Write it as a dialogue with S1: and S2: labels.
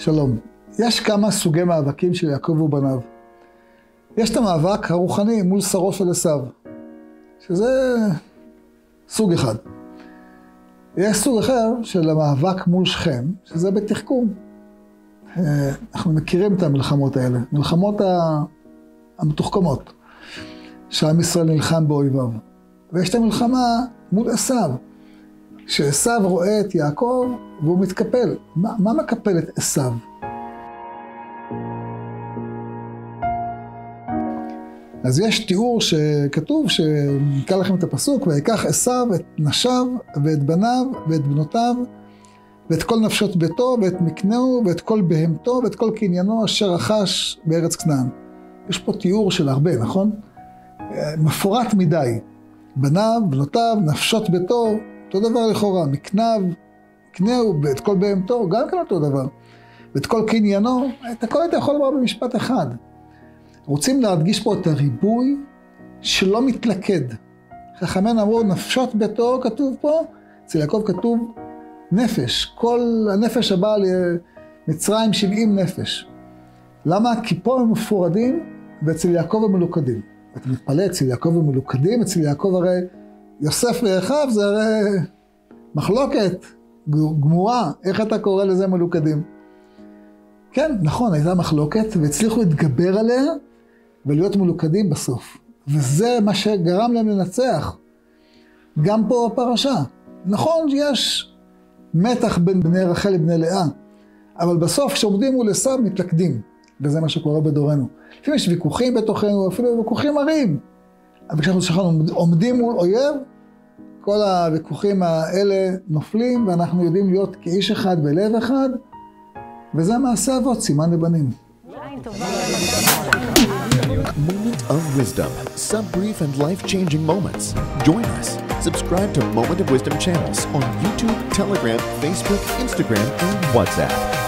S1: שלום. יש כמה סוגי מאבקים של יעקב ובניו. יש את המאבק הרוחני מול שרו של עשיו, שזה סוג אחד. יש סוג אחר של המאבק מול שכם, שזה בתחכום. אה, אנחנו מכירים את המלחמות האלה, מלחמות המתוחכמות, שעם ישראל נלחם באויביו. ויש את המלחמה מול עשיו, שעשיו רואה את יעקב והוא מתקפל. מה, מה מקפל את עשיו? אז יש תיאור שכתוב, שנקרא לכם את הפסוק, ויקח עשיו את נשיו ואת בניו ואת בנותיו ואת כל נפשות ביתו ואת מקנהו ואת כל בהמתו ואת כל קניינו אשר רכש בארץ כנען. יש פה תיאור של הרבה, נכון? מפורט מדי. בניו, בנותיו, נפשות ביתו, אותו דבר לכאורה, מקניו, מקנהו ואת כל בהמתו, גם כן אותו דבר. ואת כל קניינו, את הכל אתה יכול לומר במשפט אחד. רוצים להדגיש פה את הריבוי שלא מתלכד. חכמינו אמרו, נפשות ביתו כתוב פה, אצל יעקב כתוב נפש. כל הנפש הבאה למצרים שבעים נפש. למה? כי פה הם מפורדים ואצל יעקב הם מלוכדים. אתה מתפלא, אצל יעקב הם מלוכדים, אצל יעקב הרי יוסף ואחיו זה הרי מחלוקת גמורה, איך אתה קורא לזה מלוכדים? כן, נכון, הייתה מחלוקת והצליחו להתגבר עליה ולהיות מלוכדים בסוף. וזה מה שגרם להם לנצח. גם פה בפרשה. נכון שיש מתח בין בני רחל לבני לאה, אבל בסוף כשעומדים מול עשיו מתלכדים, וזה מה שקורה בדורנו. לפעמים יש ויכוחים בתוכנו, אפילו ויכוחים מרים. אבל כשאנחנו עומדים מול אויב, כל הוויכוחים האלה נופלים, ואנחנו יודעים להיות כאיש אחד בלב אחד, וזה מעשה אבות, סימן לבנים.
S2: Moment of Wisdom. Some brief and life changing moments. Join us. Subscribe to Moment of Wisdom channels on YouTube, Telegram, Facebook, Instagram, and WhatsApp.